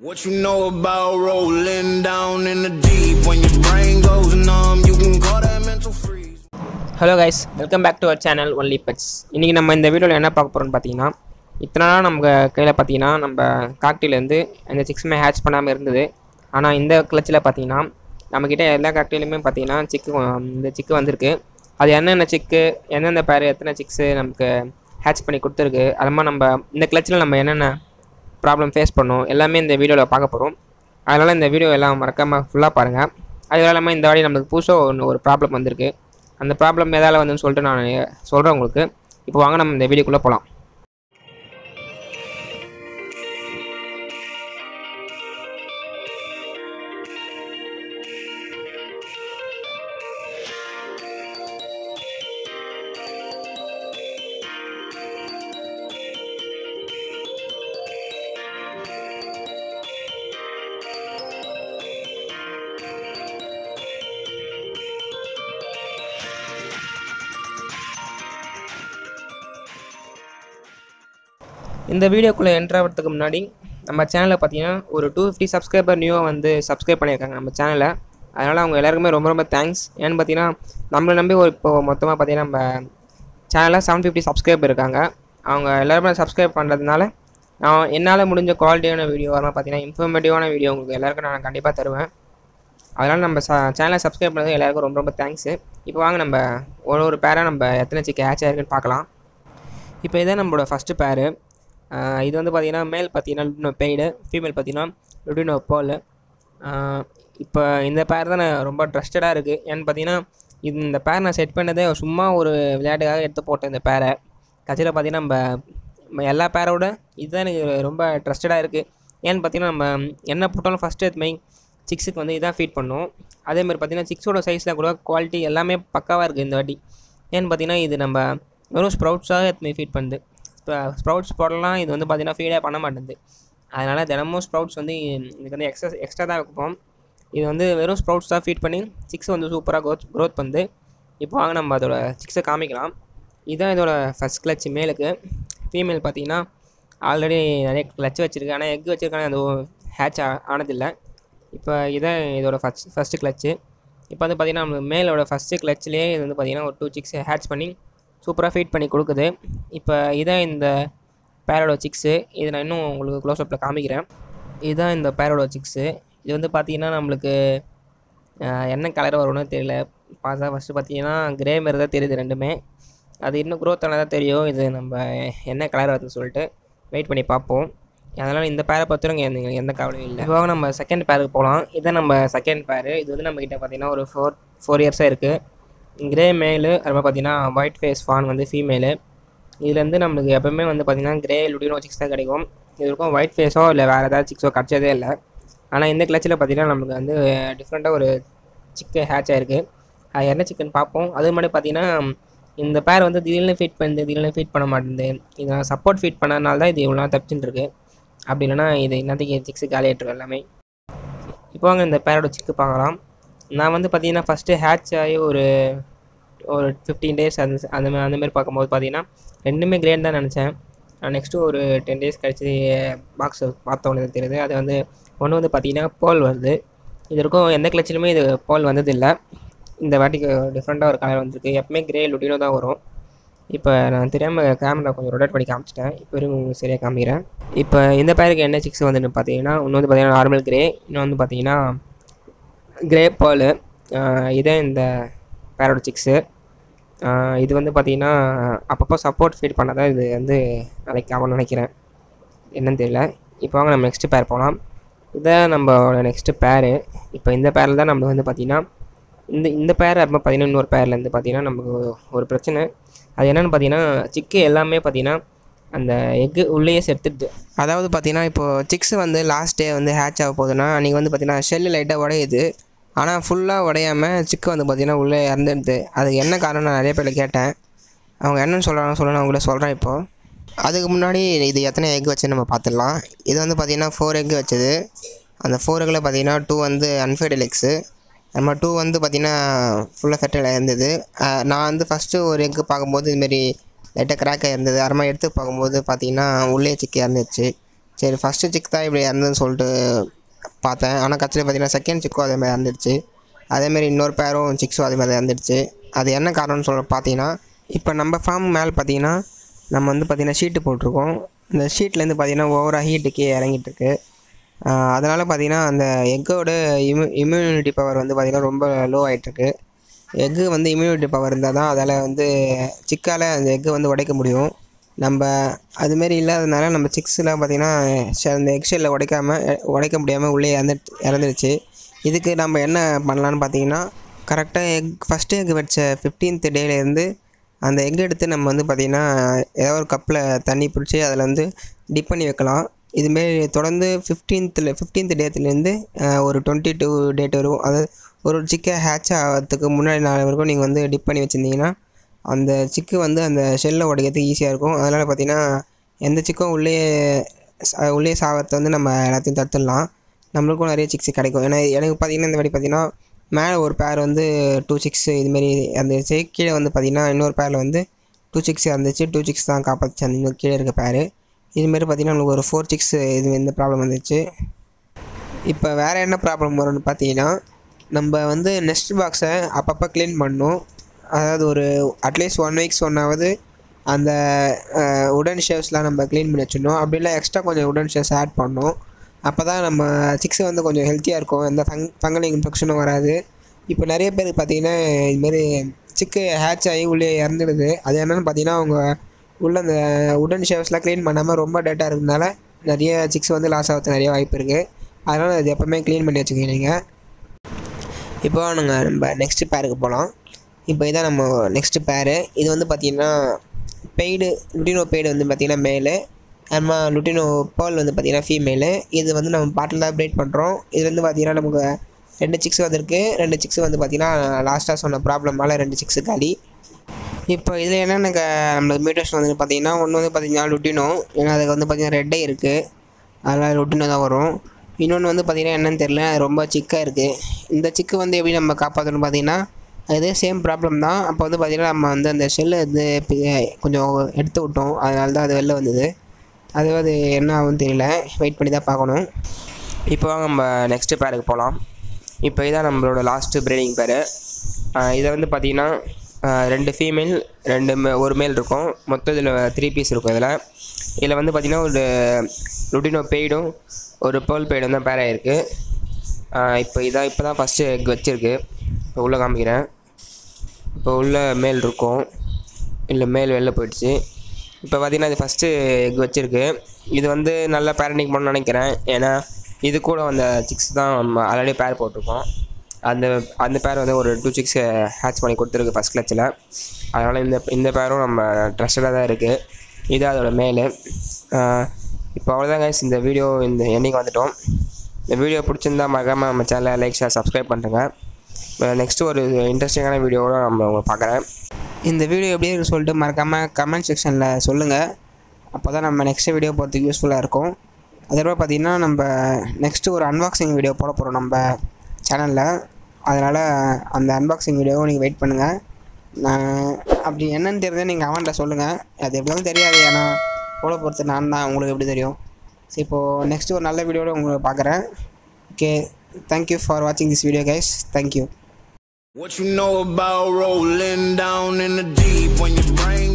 What you know about rolling down in the deep? When your brain goes numb, you can call that mental freeze. Hello guys welcome back to our channel only pets இன்றைக்கி நம்ம இந்த வீடியோவில் என்ன பார்க்க போகிறோம்னு பார்த்தீங்கன்னா இத்தனை நாள் நம்ம கையில் பார்த்தீங்கன்னா நம்ம காக்டிலேருந்து அந்த சிக்ஸுமே ஹேட்ச் பண்ணாமல் இருந்தது ஆனால் இந்த கிளச்சில் பார்த்தீங்கன்னா நம்மக்கிட்ட எல்லா காக்டிலுமே பார்த்தீங்கன்னா சிக்கு இந்த சிக்கு வந்திருக்கு அது என்னென்ன சிக்கு எந்தெந்த பேர் எத்தனை சிக்ஸு நமக்கு ஹேட்ச் பண்ணி கொடுத்துருக்கு அது மாதிரி நம்ம இந்த கிளச்சில் நம்ம என்னென்ன ப்ராப்ளம் ஃபேஸ் பண்ணும். எல்லாமே இந்த வீடியோவில் பார்க்க போகிறோம் அதனால் இந்த வீடியோ எல்லாம் மறக்காமல் ஃபுல்லாக பாருங்கள் அது இல்லாமல் இந்த வாட்டி நம்மளுக்கு புதுசாக ஒன்று ஒரு ப்ராப்ளம் வந்திருக்கு. அந்த ப்ராப்ளம் எதால் வந்துன்னு சொல்லிட்டு நான் சொல்கிறேன் உங்களுக்கு. இப்போ வாங்க நம்ம இந்த வீடியோக்குள்ளே போகலாம் இந்த வீடியோக்குள்ளே என்ட்ராகிறதுக்கு முன்னாடி நம்ம சேனலில் பார்த்தீங்கன்னா ஒரு டூ ஃபிஃப்டி சப்ஸ்கிரைபர் நியூவாக வந்து சப்ஸ்கிரைப் பண்ணியிருக்காங்க நம்ம சேனலை அதனால் அவங்க எல்லாருக்குமே ரொம்ப ரொம்ப தேங்க்ஸ் ஏன்னு பார்த்தீங்கன்னா நம்மளை நம்பி ஒரு இப்போ மொத்தமாக பார்த்தீங்கன்னா நம்ம சேனலில் செவன் ஃபிஃப்டி சப்ஸ்கிரைப் இருக்காங்க. அவங்க எல்லாருமே சப்ஸ்கிரைப் பண்ணுறதுனால நான் என்னால் முடிஞ்ச குவாலிட்டியான வீடியோ வரலாம் பார்த்தீங்கன்னா இன்ஃபர்மேட்டிவான வீடியோ உங்களுக்கு எல்லாருக்கும் நான் கண்டிப்பாக தருவேன். அதனால் நம்ம ச சேனலை சப்ஸ்கிரைப் பண்ணுறது எல்லாருக்கும் ரொம்ப ரொம்ப தேங்க்ஸு இப்போ வாங்க நம்ம ஒரு ஒரு பேராக நம்ம எத்தனை சிக்கு ஹேட்ச் ஆயிருக்குன்னு பார்க்கலாம். இப்போ இதான் நம்மளோட ஃபஸ்ட்டு பேரு இது வந்து பார்த்திங்கன்னா மேல் பார்த்தீங்கன்னா லுட்னோ பெய்டு ஃபீமேல் பார்த்தீங்கன்னா லுடினோ போல் இப்போ இந்த பேர் தான் நான் ரொம்ப ட்ரஸ்டடாக இருக்குது ஏன்னு பார்த்தீங்கன்னா இது இந்த பேர் நான் செட் பண்ணதே சும்மா ஒரு விளையாட்டுக்காக எடுத்து போட்டேன் இந்த பேரை கட்சியில் பார்த்தீங்கன்னா நம்ம எல்லா பேரோட இதுதான் எனக்கு ரொம்ப ட்ரஸ்டடாக இருக்குது ஏன்னு பார்த்தீங்கன்னா நம்ம என்ன போட்டாலும் ஃபஸ்ட்டு எதுமே சிக்ஸுக்கு வந்து இதான் ஃபீட் பண்ணோம். அதேமாதிரி பார்த்தீங்கன்னா சிக்ஸோட சைஸில் கூட குவாலிட்டி எல்லாமே பக்காவாக இருக்குது இந்த வாட்டி. ஏன்னு பார்த்தீங்கன்னா இது நம்ம வெறும் ஸ்ப்ரவுட்ஸாக எதுவுமே ஃபீட் பண்ணுது. ஸ்ப்ரவுட்ஸ் போடலாம். இது வந்து பார்த்திங்கன்னா ஃபீடே பண்ண மாட்டேங்குது. அதனால் தினமும் ஸ்ப்ரவுட்ஸ் வந்து இதுக்கு வந்து எக்ஸ்ட்ரா எக்ஸ்ட்ரா தான் வைப்போம். இது வந்து வெறும் ஸ்ப்ரவுட்ஸ் தான் ஃபீட் பண்ணி சிக்ஸ் வந்து சூப்பராக க்ரோத் க்ரோத் பண்ணுது இப்போ வாங்க நம்ம அதோட சிக்ஸை காமிக்கலாம். இதுதான் இதோட ஃபஸ்ட் கிளச் மேலுக்கு. ஃபீமேல் பார்த்தீங்கன்னா ஆல்ரெடி நிறைய கிளச் வச்சுருக்கு ஆனால் எக் வச்சுருக்கானே அது ஹேட்ச் ஆனதில்லை. இப்போ இதான் இதோட ஃபஸ்ட் ஃபஸ்ட்டு கிளச்சு இப்போ வந்து பார்த்திங்கன்னா நம்ம மேலோட ஃபஸ்ட்டு கிளச்சிலே இது வந்து பார்த்திங்கன்னா ஒரு டூ சிக்ஸ் ஹேட்ச் பண்ணி சூப்பராக ஃபீட் பண்ணி கொடுக்குது. இப்போ இதான் இந்த பேரோட சிக்ஸு இது நான் இன்னும் உங்களுக்கு க்ளோஸ்அப்பில் காமிக்கிறேன். இதுதான் இந்த பேரோட சிக்ஸு இது வந்து பார்த்திங்கன்னா நம்மளுக்கு என்ன கலர் வரும்னு தெரியல. பார்த்தா ஃபஸ்ட்டு பார்த்தீங்கன்னா கிரே மாரி தான் தெரியுது ரெண்டுமே. அது இன்னும் க்ரோத் ஆனால் தான் தெரியும். இது நம்ம என்ன கலர் வருதுன்னு சொல்லிட்டு வெயிட் பண்ணி பார்ப்போம். அதனால் இந்த பேரை பற்றியும் எந்த எந்த கவலையும் இல்லை. இப்போ நம்ம செகண்ட் பேருக்கு போகலாம். இதான் நம்ம செகண்ட் பேரு இது வந்து நம்மக்கிட்ட பார்த்திங்கன்னா பார்த்தீங்கன்னா ஒரு ஃபோர் ஃபோர் இயர்ஸாக இருக்குது கிரே மேலு அது மாதிரி பார்த்தீங்கன்னா ஒயிட் ஃபேஸ் ஃபான் வந்து ஃபீமேலு இதுலேருந்து நம்மளுக்கு எப்போவுமே வந்து பார்த்திங்கன்னா கிரே லுடினோ சிக்ஸ் தான் கிடைக்கும். இது இருக்கும் ஒயிட் ஃபேஸோ இல்லை வேறு ஏதாவது சிக்ஸோ கிடச்சதே இல்லை. ஆனால் இந்த கிளச்சில் பார்த்தீங்கன்னா நம்மளுக்கு வந்து டிஃப்ரெண்ட்டாக ஒரு சிக்கு ஹேட்ச் ஆயிருக்கு. அது என்ன சிக்கன் பார்ப்போம். அது மாதிரி பார்த்தீங்கன்னா இந்த பேர் வந்து திடீர்னு ஃபீட் பண்ணுது திடீர்னு ஃபீட் பண்ண மாட்டேங்குது இது நான் சப்போர்ட் ஃபீட் பண்ணனால தான் இது இவ்வளோ நாள் தப்பிச்சுட்டு இருக்கு. அப்படி இல்லைன்னா இது இன்னத்துக்கு சிக்ஸு காலியாகிட்டு எல்லாமே. இப்போ வாங்க இந்த பேரோட சிக்கு பார்க்கலாம். நான் வந்து பார்த்தீங்கன்னா ஃபஸ்ட்டு ஹேட்ச் ஆகி ஒரு ஒரு ஃபிஃப்டீன் டேஸ் அந்த அந்த மாதிரி அந்த மாதிரி பார்க்கும்போது பார்த்தீங்கன்னா ரெண்டுமே கிரேட் தான் நினச்சேன். நெக்ஸ்ட்டு ஒரு டென் டேஸ் கழிச்சு பாக்ஸ் பார்த்தோன்னே தெரியுது. அது வந்து ஒன்று வந்து பார்த்தீங்கன்னா போல் வருது. இது இருக்கும் எந்த கிளச்சிலுமே இது போல் வந்ததில்லை. இந்த வாட்டிக்கு டிஃப்ரெண்ட்டாக ஒரு கலர் வந்திருக்கு. எப்பவுமே கிரே லுட்டினோ தான் வரும். இப்போ நான் தெரியாமல் கேமரா கொஞ்சம் ரொட்டேட் பண்ணி காமிச்சிட்டேன். இப்போ வரைக்கும் உங்களுக்கு சரியாக காமிக்கிறேன். இப்போ இந்த பேருக்கு என்ன சிக்ஸ் வந்துட்டு பார்த்தீங்கன்னா ஒன்று வந்து பார்த்தீங்கன்னா நார்மல் கிரே இன்னும் வந்து பார்த்தீங்கன்னா கிரே பேர்லு இதே இந்த பேரோட சிக்ஸு இது வந்து பார்த்தீங்கன்னா அப்பப்போ சப்போர்ட் ஃபீட் பண்ண தான் இது வந்து நாளைக்கு ஆகும்னு நினைக்கிறேன். என்னன்னு தெரியல. இப்போ வாங்க நம்ம நெக்ஸ்ட்டு பேர் போகலாம் இதான் நம்மளோட நெக்ஸ்ட்டு பேரு இப்போ இந்த பேரில் தான் நம்ம வந்து பார்த்திங்கன்னா இந்த இந்த பேர் அப்போ பார்த்தீங்கன்னா இன்னொரு பேர்லேருந்து பார்த்தீங்கன்னா நமக்கு ஒரு பிரச்சனை. அது என்னென்னு பார்த்தீங்கன்னா சிக்கு எல்லாமே பார்த்தீங்கன்னா அந்த எக்கு உள்ளேயே செத்துட்டு அதாவது பார்த்தீங்கன்னா இப்போது சிக்ஸ் வந்து லாஸ்ட் டே வந்து ஹேட்ச் ஆக போகுதுன்னா அன்றைக்கி வந்து பார்த்தீங்கன்னா ஷெல்லு லைட்டாக உடையுது ஆனால் ஃபுல்லாக உடையாமல் சிக்கு வந்து பார்த்திங்கன்னா உள்ளே இறந்துடுது. அதுக்கு என்ன காரணம் நான் நிறைய பேர் கேட்டேன். அவங்க என்னன்னு சொல்கிறாங்க சொல்ல நான் உங்கள்கிட்ட சொல்கிறேன் இப்போது அதுக்கு முன்னாடி இது எத்தனை எக் வச்சு நம்ம பார்த்துடலாம். இது வந்து பார்த்தீங்கன்னா ஃபோர் எக் வச்சது. அந்த ஃபோர் எக்கில் பார்த்தீங்கன்னா டூ வந்து அன்ஃபைடல் எக்ஸு நம்ம டூ வந்து பார்த்திங்கன்னா ஃபுல்லாக ஃபெர்டைல் இருந்தது நான் வந்து ஃபஸ்ட்டு ஒரு எக்கு பார்க்கும்போது இதுமாரி லைட்டாக கிராக்காக இருந்தது அப்புறமா எடுத்து பார்க்கும்போது பார்த்தீங்கன்னா உள்ளே சிக்கு இறந்துச்சு சரி ஃபஸ்ட்டு சிக் தான் இப்படி இறந்ததுன்னு சொல்லிட்டு பார்த்தேன். ஆனால் கட்சியில் பார்த்தீங்கன்னா செகண்ட் சிக்கும் அதே மாதிரி இறந்துடுச்சு அதேமாரி இன்னொரு பேரும் சிக்ஸும் அதே மாதிரி இறந்துடுச்சு அது என்ன காரணம்னு சொல்ல பார்த்தீங்கன்னா இப்போ நம்ம ஃபார்ம் மேலே பார்த்தீங்கன்னா நம்ம வந்து பார்த்திங்கன்னா ஷீட்டு போட்டிருக்கோம். இந்த ஷீட்லேருந்து பார்த்தீங்கன்னா ஓவராக ஹீட்டுக்கே இறங்கிட்டுருக்கு அதனால் பார்த்தீங்கன்னா அந்த எக்கோட இம்யூ இம்யூனிட்டி பவர் வந்து பார்த்திங்கன்னா ரொம்ப லோ ஆகிட்டுருக்கு எக்கு வந்து இம்யூனிட்டி பவர் இருந்தால் தான் அதால் வந்து சிக்கால் அந்த எக்கு வந்து உடைக்க முடியும். நம்ம அதுமாரி இல்லாததுனால நம்ம சிக்ஸ்லாம் பார்த்திங்கன்னா அந்த எக் உடைக்காமல் உடைக்க முடியாமல் உள்ளே இறந்து இறந்துருச்சு. இதுக்கு நம்ம என்ன பண்ணலான்னு பார்த்தீங்கன்னா கரெக்டாக எக் ஃபஸ்ட்டு எக் வச்ச ஃபிஃப்டீன்த் டேலேருந்து அந்த எக் எடுத்து நம்ம வந்து பார்த்திங்கன்னா ஏதோ ஒரு கப்பில் தண்ணி பிடிச்சி அதில் வந்து டிப் பண்ணி வைக்கலாம். இதுமாரி தொடர்ந்து ஃபிஃப்டீன்த்தில் ஃபிஃப்டீன்த் டேத்துலேருந்து ஒரு டுவெண்ட்டி டூ டேட் வரும் அதாவது ஒரு சிக்கன் ஹேட்ச் ஆகிறதுக்கு முன்னாடி நாள் வரைக்கும் நீங்கள் வந்து டிப் பண்ணி வச்சுருந்தீங்கன்னா அந்த சிக்கு வந்து அந்த ஷெல்லை உடைக்கிறதுக்கு ஈஸியாக இருக்கும். அதனால் பார்த்தீங்கன்னா எந்த சிக்கும் உள்ளே உள்ளே சாகிறத வந்து நம்ம எல்லாத்தையும் தடுத்துடலாம். நம்மளுக்கும் நிறைய சிக்ஸ் கிடைக்கும். ஏன்னா எனக்கு பார்த்தீங்கன்னா இந்த வாட்டி பார்த்தீங்கன்னா மேலே ஒரு பேர் வந்து டூ சிக்ஸ் இதுமாரி அந்த கீழே வந்து பார்த்தீங்கன்னா இன்னொரு பேரில் வந்து டூ சிக்ஸ் இருந்துச்சு. டூ சிக்ஸ் தான் காப்பாற்றுச்சு அந்த இன்னும் கீழே இருக்க பேர் இதுமாரி பார்த்தீங்கன்னா நம்மளுக்கு ஒரு ஃபோர் சிக்ஸ் இது இந்த ப்ராப்ளம் வந்துச்சு. இப்போ வேறு என்ன ப்ராப்ளம் வரும்னு பார்த்தீங்கன்னா நம்ம வந்து நெஸ்ட் பாக்ஸை அப்பப்போ க்ளீன் பண்ணணும். அதாவது ஒரு அட்லீஸ்ட் ஒன் வீக்ஸ் ஒன்னாவது அந்த உடன் ஷேவ்ஸ்லாம் நம்ம க்ளீன் பண்ணி வச்சிடணும். அப்படி இல்லை எக்ஸ்ட்ரா கொஞ்சம் உடன் ஷேவ்ஸ் ஆட் பண்ணணும். அப்போ தான் நம்ம சிக்ஸ் வந்து கொஞ்சம் ஹெல்த்தியாக இருக்கும். எந்த ஃபங் ஃபங்கல் இன்ஃபெக்ஷனும் வராது. இப்போ நிறைய பேருக்கு பார்த்தீங்கன்னா இதுமாரி சிக்கு ஹேட்ச் ஆகி உள்ளே இறந்துடுது. அது என்னென்னு பார்த்தீங்கன்னா அவங்க உள்ள அந்த உடன் ஷேவ்ஸ்லாம் க்ளீன் பண்ணாமல் ரொம்ப டேட்டாக இருக்கிறதுனால நிறைய சிக்ஸ் வந்து லாஸ் ஆகிறது நிறைய வாய்ப்பு இருக்குது அதனால் அது எப்போவுமே க்ளீன் பண்ணி வச்சுக்கோங்க நீங்கள் இப்போ நாங்கள் நம்ம நெக்ஸ்ட்டு பேருக்கு போகலாம் இப்போ இதான் நம்ம நெக்ஸ்ட்டு பேரு இது வந்து பார்த்திங்கன்னா பெய்டு லுட்டினோ பெய்டு வந்து பார்த்திங்கன்னா மேலு நம்ம லுட்டினோ பேர்ல் வந்து பார்த்திங்கன்னா ஃபீமேலு இது வந்து நம்ம பாட்டில் தான் ப்ரீட் பண்ணுறோம் இது வந்து பார்த்திங்கன்னா நமக்கு ரெண்டு சிக்ஸ் வந்திருக்கு. ரெண்டு சிக்ஸ் வந்து பார்த்திங்கன்னா லாஸ்ட்டாக சொன்ன ப்ராப்ளமால் ரெண்டு சிக்ஸு காலி. இப்போ இதில் என்னென்ன க நம்மளுக்கு மியூட்டேஷன் வந்து பார்த்தீங்கன்னா ஒன்று வந்து பார்த்தீங்கன்னா லுட்டினோ ஏன்னா அதுக்கு வந்து பார்த்தீங்கன்னா ரெட்டே இருக்குது அதனால் லுட்டினோ தான் வரும். இன்னொன்று வந்து பார்த்தீங்கன்னா என்னன்னு தெரில ரொம்ப சிக்காக இருக்குது இந்த சிக்கு வந்து எப்படி நம்ம காப்பாற்றணும்னு பார்த்தீங்கன்னா அதே சேம் ப்ராப்ளம் தான். அப்போ வந்து பார்த்திங்கன்னா நம்ம வந்து அந்த ஷெல்லை வந்து கொஞ்சம் எடுத்து விட்டோம். அதனால தான் அது வெளில வந்தது. அது அது என்ன ஆகும் தெரியல. வெயிட் பண்ணி தான் பார்க்கணும். இப்போ வாங்க நம்ம நெக்ஸ்ட்டு பேருக்கு போகலாம் இப்போ இதான் நம்மளோட லாஸ்ட்டு ப்ரீடிங் பேர் இதை வந்து பார்த்திங்கன்னா ரெண்டு ஃபீமேல் ரெண்டு மே- ஒரு மேல் இருக்கும். மொத்தம் இதில் த்ரீ பீஸ் இருக்கும் இதில். இதில் வந்து பார்த்திங்கன்னா ஒரு லுடினோ பெய்டும் ஒரு பேர்ல் பெய்டும் தான் பேர் ஆகிருக்கு இப்போ இதான் இப்போ தான் ஃபஸ்ட்டு எக் வச்சுருக்கு. இப்போ உள்ளே காமிக்கிறேன். இப்போ உள்ள மேல் இருக்கும். இல்லை மேல் வெளில போயிடுச்சு. இப்போ பார்த்திங்கன்னா இது ஃபஸ்ட்டு எக் வச்சுருக்கு. இது வந்து நல்லா பேரண்டிங் பண்ணணும்னு நினைக்கிறேன். ஏன்னா இது கூட அந்த சிக்ஸ் தான் நம்ம ஆல்ரெடி பேர் போட்டிருக்கோம். அந்த அந்த பேர் வந்து ஒரு டூ சிக்ஸ் ஹேட்ச் பண்ணி கொடுத்துருக்கு ஃபஸ்ட் கிளச்சில் அதனால் இந்த இந்த பேரும் நம்ம ட்ரஸ்டடாக தான் இருக்குது இது அதோட மேலு. இப்போ அவ்வளோதான் கைஸ் இந்த வீடியோ இந்த எண்ணிக்கு வந்துட்டோம். இந்த வீடியோ பிடிச்சிருந்தா மறக்காமல் நம்ம சேனலை லைக் ஷேர் சப்ஸ்கிரைப் பண்ணுறேங்க நெக்ஸ்ட்டு ஒரு இன்ட்ரெஸ்டிங்கான வீடியோவோட நம்ம உங்களை பார்க்குறேன். இந்த வீடியோ எப்படி இருக்குன்னு சொல்லிட்டு மறக்காமல் கமெண்ட் செக்ஷனில் சொல்லுங்கள் அப்போ தான் நம்ம நெக்ஸ்ட் வீடியோ போகிறதுக்கு யூஸ்ஃபுல்லாக இருக்கும். அதோட பார்த்திங்கன்னா நம்ம நெக்ஸ்ட்டு ஒரு அன்பாக்சிங் வீடியோ போட போகிறோம் நம்ம சேனலில் அதனால் அந்த அன்பாக்சிங் வீடியோவை நீங்கள் வெயிட் பண்ணுங்கள் நான் அப்படி என்னன்னு தெரிஞ்சால் நீங்கள் கமெண்ட்டில் சொல்லுங்கள் அது எப்படியும் தெரியாது. ஏன்னா போட பொறுத்து நான் தான் உங்களுக்கு எப்படி தெரியும்? சரி இப்போது நெக்ஸ்ட்டு ஒரு நல்ல வீடியோவில் உங்களை பார்க்குறேன். Okay thank you for watching this video guys. Thank you. What you know about rolling down in the deep when your brain